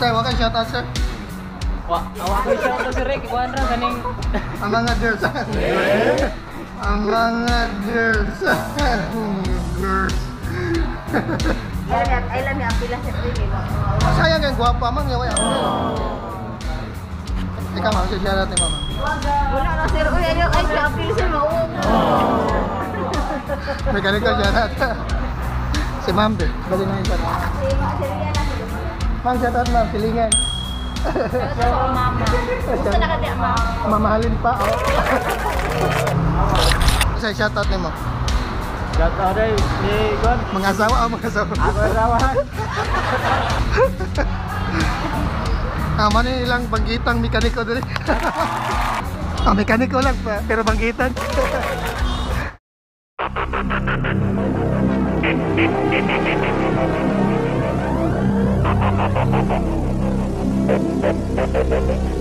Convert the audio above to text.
Sir, wala kang shout out, sir. Wa, awak ko siya to si Rick, kuan ra kaning Ang mga girls. Ang mga girls. girls. Alam niya, alam niya, ang pila sa Rini. Sayang gwapa man yawa. Ikaw ma'am, siya natin mama. Wala na sir, uy, ayaw, ay, siya, ang pila sir, mauong. Mechanical siya natin. Si ma'am, be. Bali na. Si Sir. Ma'am, shout out ma'am, silingan. Ito, mama. Gusto na ka di, mama. Mamahalin pa. Oh. Sa shout out ni mo. Shout out day ni Gon. Mga asawa o mga asawa. Ako rawan. Ah, man ilang banggitang mekaniko dali. ah, mekaniko lang pa, pero banggitan. Thank you.